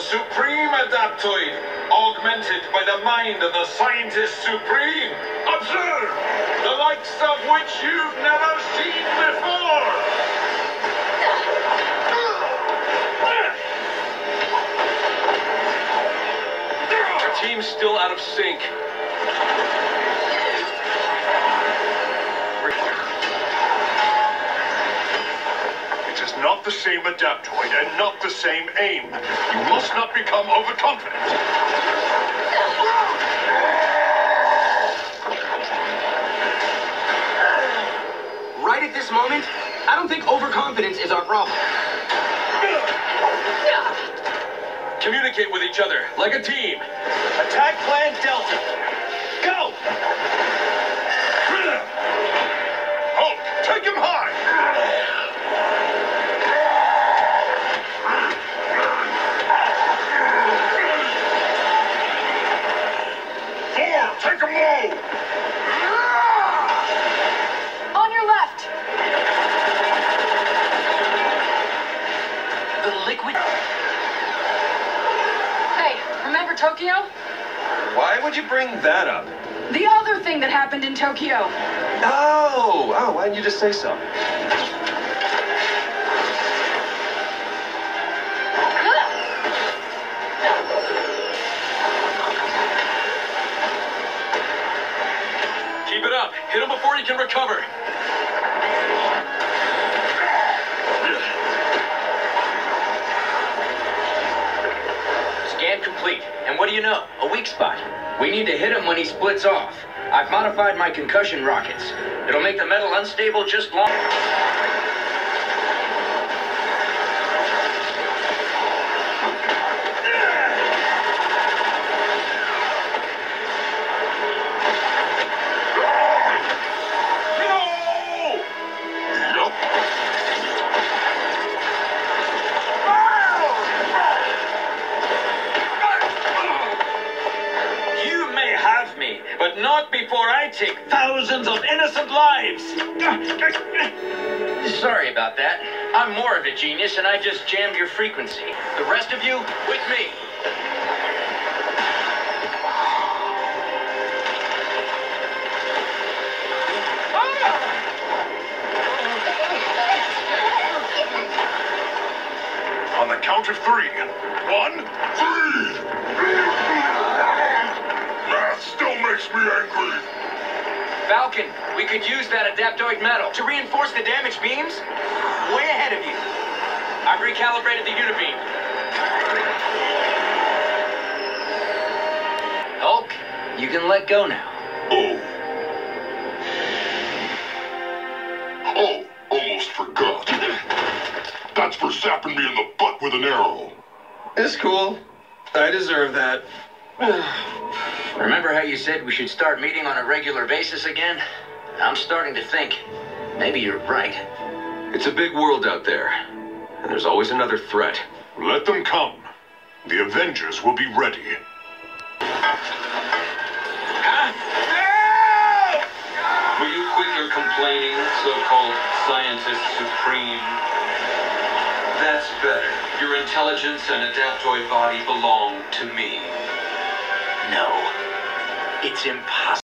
the Supreme Adaptoid, augmented by the mind of the Scientist Supreme. Observe! The likes of which you've never seen before! Our team's still out of sync. The same Adaptoid and not the same aim. You must not become overconfident. Right at this moment, I don't think overconfidence is our problem. Communicate with each other like a team. Attack Plan Delta. Take! On your left. The liquid. Hey, remember Tokyo? Why would you bring that up? The other thing that happened in Tokyo. Oh, oh, why didn't you just say so? Can recover. Scan complete. And what do you know? A weak spot. We need to hit him when he splits off. I've modified my concussion rockets. It'll make the metal unstable just long. But not before I take thousands of innocent lives! Sorry about that. I'm more of a genius and I just jammed your frequency. The rest of you, with me. On the count of three. One, three! Could use that adaptoid metal to reinforce the damaged beams. Way ahead of you. I've recalibrated the unibeam. Hulk, you can let go now. Oh. Oh, almost forgot. That's for zapping me in the butt with an arrow. It's cool. I deserve that. Remember how you said we should start meeting on a regular basis again? I'm starting to think maybe you're right. It's a big world out there, and there's always another threat. Let them come. The Avengers will be ready. Will you quit your complaining, so-called Scientist Supreme? That's better. Your intelligence and adaptoid body belong to me. No, it's impossible.